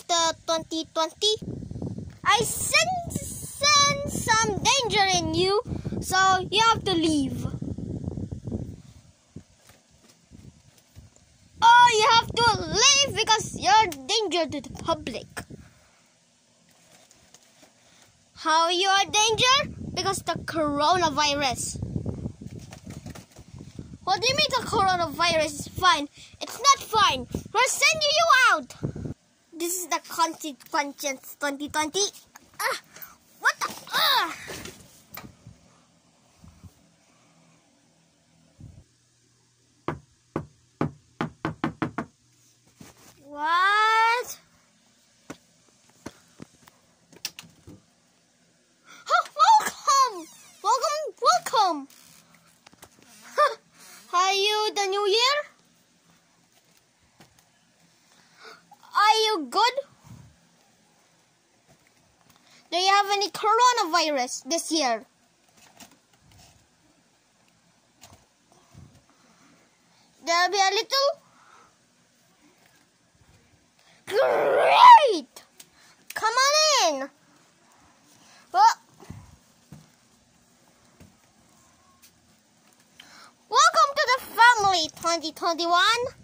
the 2020. I sense, sense some danger in you, so you have to leave. Oh, you have to leave because you're danger to the public. How you are danger? Because the coronavirus. What do you mean the coronavirus is fine? It's not fine. We're sending you out. This is the consequences 2020. Ah, what the? Ah. What? Oh, welcome! Welcome, welcome! Are you the new year? Are good? Do you have any coronavirus this year? There'll be a little. Great! Come on in. Well, welcome to the family 2021.